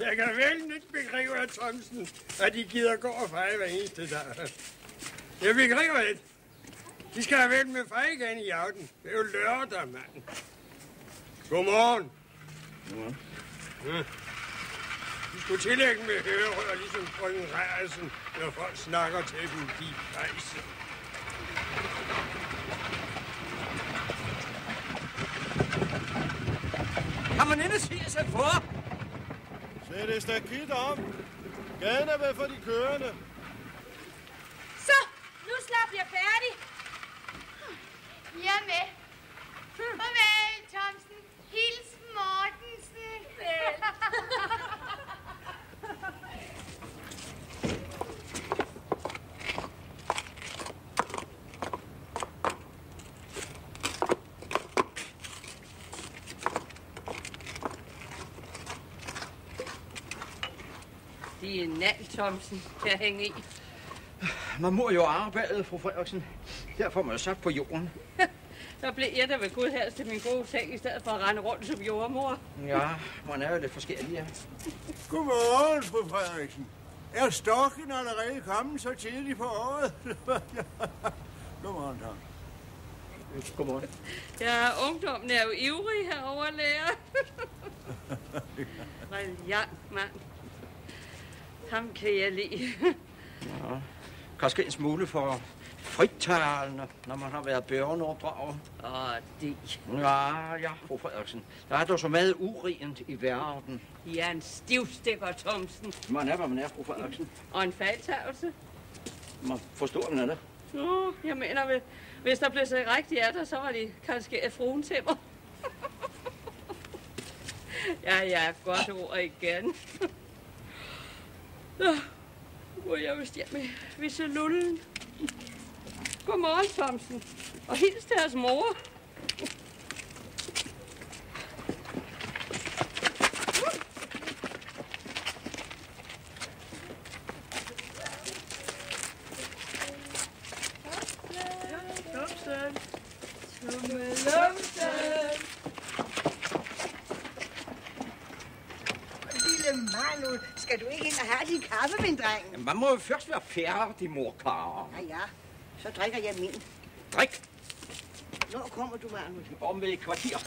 Jeg kan vel ikke begribe, at Thomsen, at de gider gå og feje hver eneste dag. Jeg begriber det. De skal have vel med feje igen i aften. Det er jo lørdag, mand. Godmorgen. Godmorgen. Ja. Du skulle tillægge med hørerør, ligesom frøken Rejersen, når folk snakker til dem, de fejse. Kan siger sig for? Sæt et stakit om. Gaden er ved for de kørende. Så, nu slap jeg færdig. Jeg er med. Farvel, Thomsen. Hils Mortensen. Det er Nal Thomsen til at hænge i. Man må jo arbejde, fru Frederiksen. Derfor er man jo sat på jorden. Så blev jeg der ved Gud her til min gode seng, i stedet for at rende rundt som jordmor. Ja, man er jo lidt forskellig, ja. Godmorgen, fru Frederiksen. Er stokken allerede kommet så tidligt på året? Godmorgen, Tom. Godmorgen. Ja, ungdommen er jo ivrig herovre, lærer. Brilliant, mand. Ham kan jeg lide. Ja. Kanskje en smule for frittalende, når man har været børneopdrager. Åh, det. Ja, ja, fru Frederiksen. Der er dog så meget urent i verden. I er en stivstikker, Thomsen. Man er, hvad man er, fru Frederiksen. Og en fejltagelse. Man forstår, man er det. Nå, jeg mener, hvis- hvis der blev så rigtigt af dig, så var de kanskje fruen til mig. ja, ja, godt ord igen. Nå, nu er jeg vist hjemme ved Lullen. Godmorgen, Thomsen. Og hils deres mor. Thomsen. Tummelumsen. Manu, skal du ikke ind og have din kaffe, min dreng? Man må jo først være færdig, morkar. Ja, ja. Så drikker jeg min. Drik Når kommer du, Manu? om et kvarter.